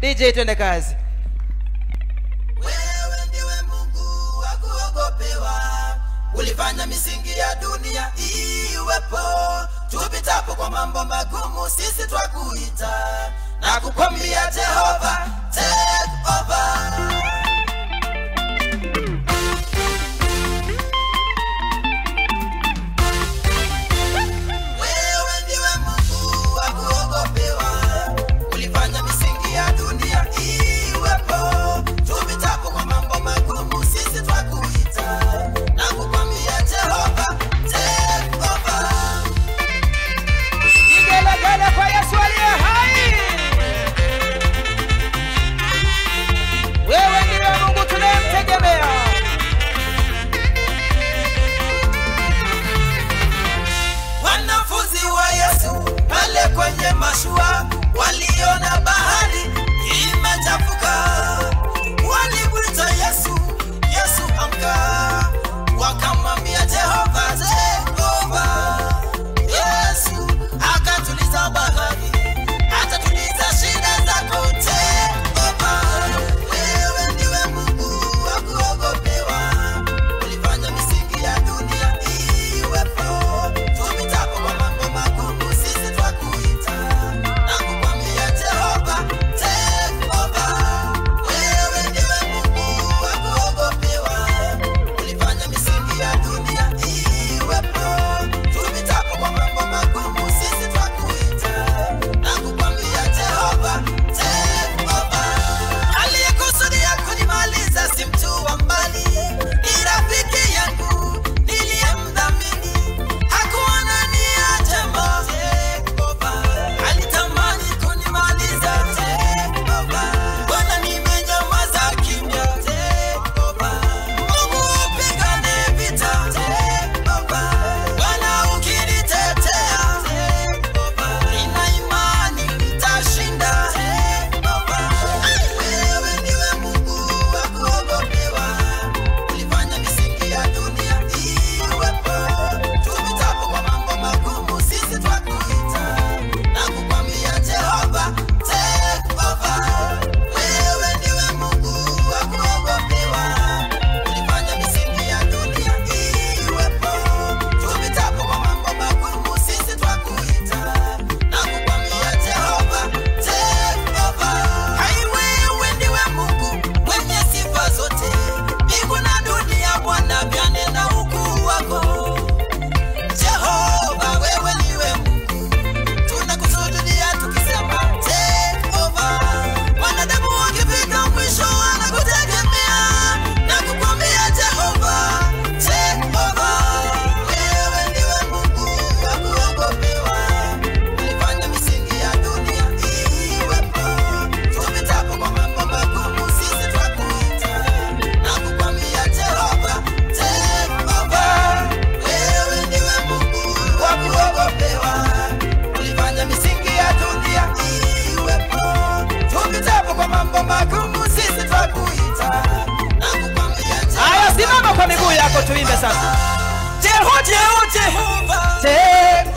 DJ, tende kazi. Wewe ndiwe Mungu wa kuogopewa, ulifanya misingi ya dunia iwepo. Tupitapo kwa mambo magumu, sisi twakuita na kukwambia Jehova, take over. Jehovah, Jehovah, Jehovah.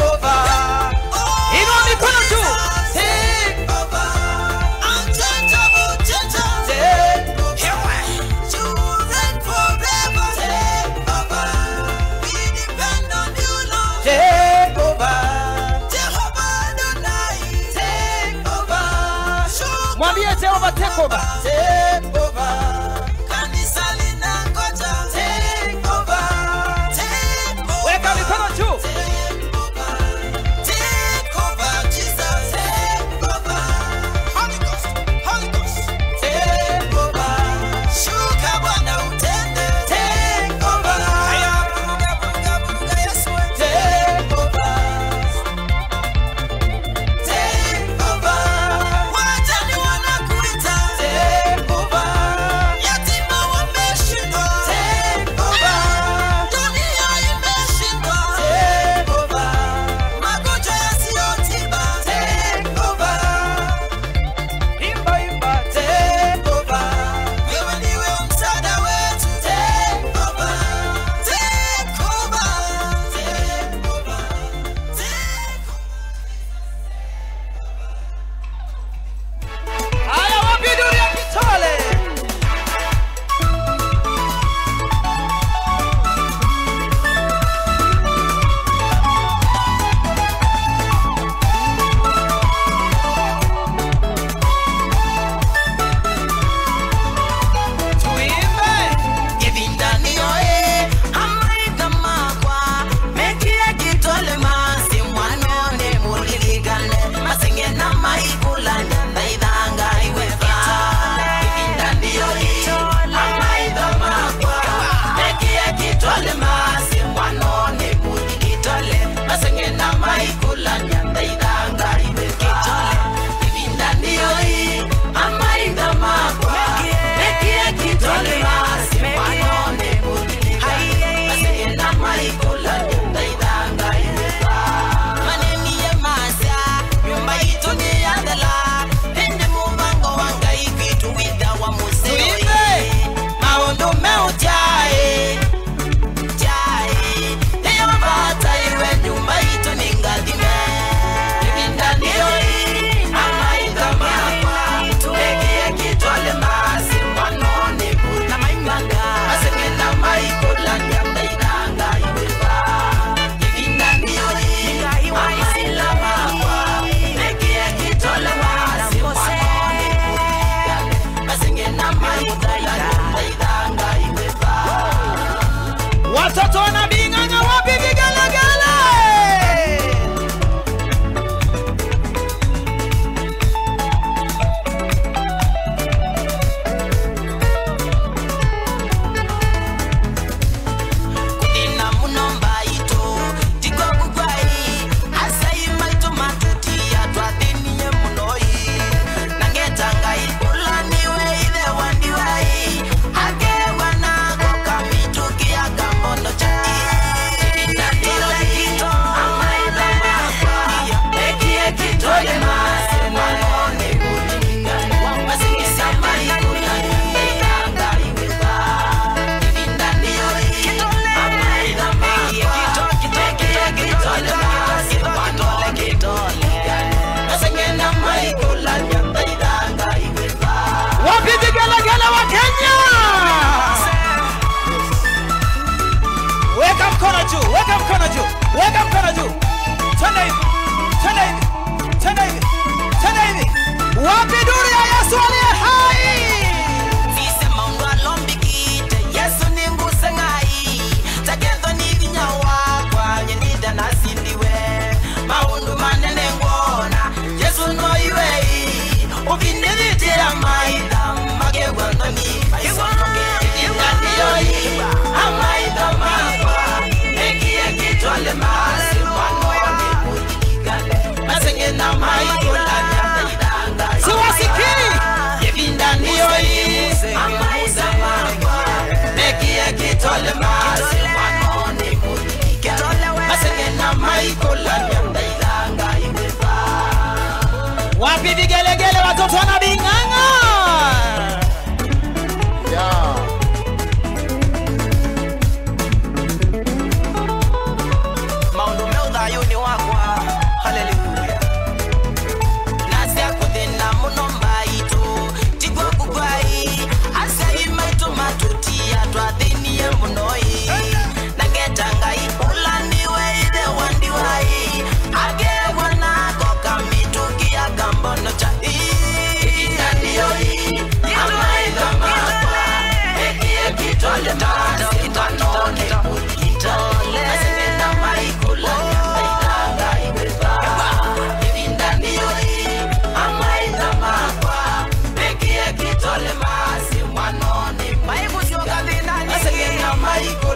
편하죠? 와당 편하죠? 천나이비 천나이비 천나이비 천나이비 와베도르 아야스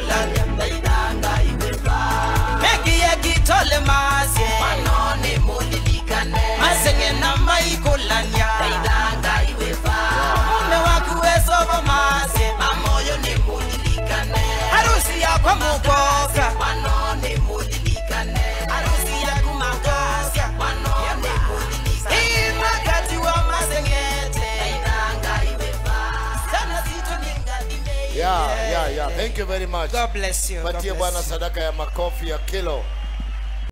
la Thank you very much. God bless you. Sadaka ya makofi ya kilo